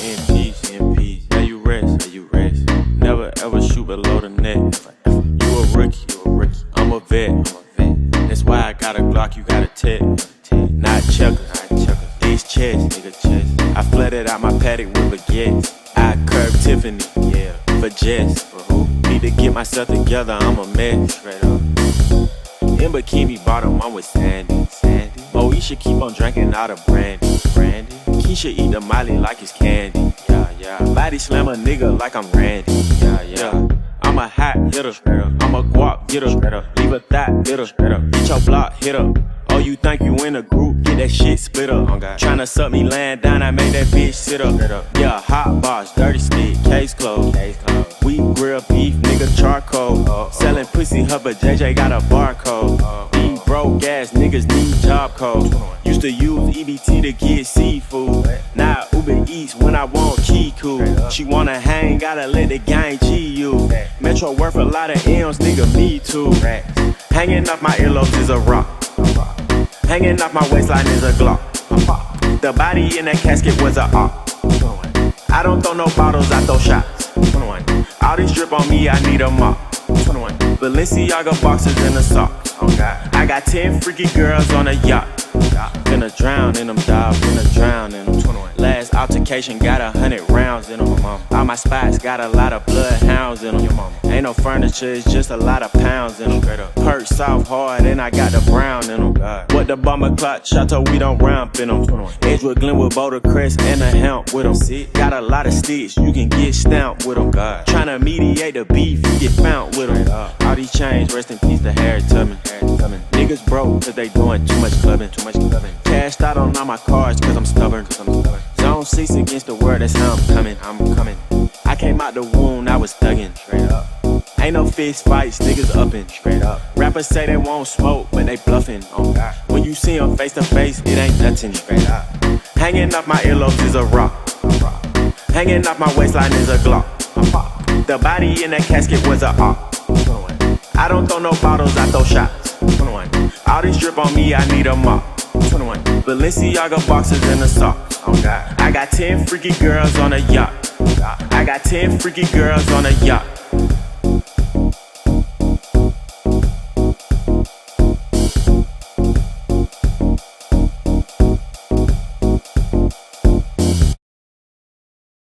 In peace, in peace. Yeah, you rest, yeah, you rest. Never ever shoot below the neck. You a rookie, you a rookie. I'm a vet, I'm a vet. That's why I got a Glock, you got a tech. Not checkers. These checks, nigga checks. I flooded out my Patek with baguettes. I curved Tiffany, yeah, for Jess. For who? Need to get myself together, I'm a mess. Straight up. In bikini bottom, I'm with Sandy. Sandy. Moesha keep on drinking out of brandy. Brandy. Keisha eat the Molly like it's candy. Yeah, yeah. Body slam a nigga like I'm Randy. Yeah, yeah. I'm a hot hitter. I'm a guap getter. Leave a thought hitter. Get your block hit up. Oh, you think you in a group? Get that shit split up. Oh, Tryna suck me laying down, I made that bitch sit up. Yeah, hot box, dirty stick, case closed. We grill beef, nigga charcoal. Selling pussy, her but JJ got a barcode. These broke ass niggas need job code. Used to use EBT to get seafood. Now Uber Eats when I want Chiku. She wanna hang, gotta let the gang G you. Metro worth a lot of M's, nigga, me too. Hanging off my earlobes is a rock. Hanging off my waistline is a Glock. The body in that casket was a op. I don't throw no bottles, I throw shots. All this drip on me, I need a mop. Balenciaga boxes and a sock. Got 10 freaky girls on a yacht. Gonna drown in them, dog. Finna drown in them. Last altercation got a hundred rounds in them. All my spots got a lot of bloodhounds in them. Ain't no furniture, it's just a lot of pounds in them. Perk soft hard, and I got the brown in them. What the bomber clock, Chateau, we don't ramp in them. Edgewood Glenwood, Boulder Crest, and a hemp with them. Got a lot of sticks, you can get stamped with them. God. Tryna mediate the beef, you get found with them. All these chains, rest in peace to Harry Tubman. Niggas broke, cause they doing too much clubbing, too much clubbing. Cashed out on all my cards, cause I'm stubborn. Cause I'm stubborn. Zone 6 against the world, that's how I'm coming, I'm coming. I came out the wound, I was thugging, straight up. Ain't no fist fights, niggas upping, straight up. Rappers say they won't smoke, but they bluffing, oh God. When you see them face to face, it ain't nothing, straight up. Hanging off my earlobes is a rock. Hanging off my waistline is a Glock. The body in that casket was a op. I don't throw no bottles, I throw shots. All this drip on me, I need a mop. Balenciaga boxes and a sock. Oh, I got 10 freaky girls on a yacht. Oh, I got 10 freaky girls on a yacht.